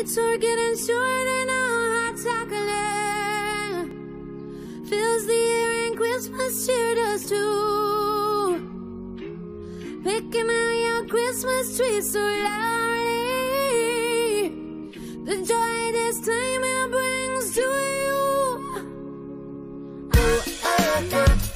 nights are getting shorter no hot chocolate fills the air and Christmas cheer does too. Picking out your Christmas tree so loudly, the joy this time it brings to you. Oh, oh, oh. oh.